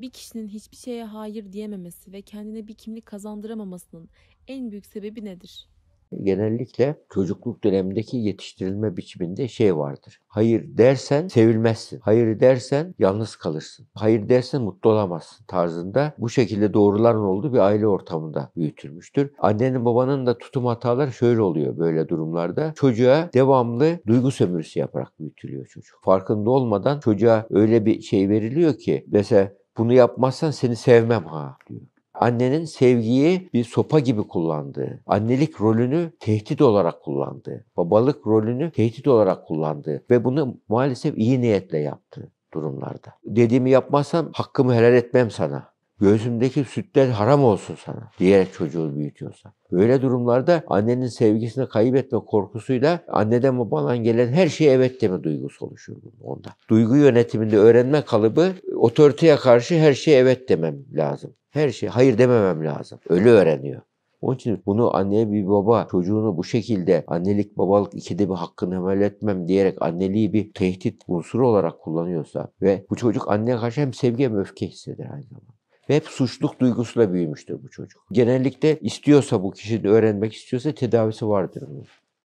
Bir kişinin hiçbir şeye hayır diyememesi ve kendine bir kimlik kazandıramamasının en büyük sebebi nedir? Genellikle çocukluk dönemindeki yetiştirilme biçiminde şey vardır. Hayır dersen sevilmezsin. Hayır dersen yalnız kalırsın. Hayır dersen mutlu olamazsın tarzında bu şekilde doğruların olduğu bir aile ortamında büyütülmüştür. Annenin babanın da tutum hataları şöyle oluyor böyle durumlarda. Çocuğa devamlı duygu sömürüsü yaparak büyütülüyor çocuk. Farkında olmadan çocuğa öyle bir şey veriliyor ki mesela bunu yapmazsan seni sevmem ha diyor annenin sevgiyi bir sopa gibi kullandığı, annelik rolünü tehdit olarak kullandığı, babalık rolünü tehdit olarak kullandığı ve bunu maalesef iyi niyetle yaptığı durumlarda. Dediğimi yapmazsan hakkımı helal etmem sana. Göğsümdeki sütler haram olsun sana diyerek çocuğu büyütüyorsa. Böyle durumlarda annenin sevgisini kaybetme korkusuyla anneden babadan gelen her şeye evet deme duygusu oluşur onda. Duygu yönetiminde öğrenme kalıbı otoriteye karşı her şeye evet demem lazım. Her şey hayır dememem lazım. Öyle öğreniyor. Onun için bunu anneye bir baba çocuğunu bu şekilde annelik babalık ikide bir hakkını helal etmem diyerek anneliği bir tehdit unsuru olarak kullanıyorsa ve bu çocuk anneye karşı hem sevgi hem öfke hisseder aynı zamanda. Ve hep suçluluk duygusuyla büyümüştür bu çocuk. Genellikle istiyorsa bu kişi de öğrenmek istiyorsa tedavisi vardır.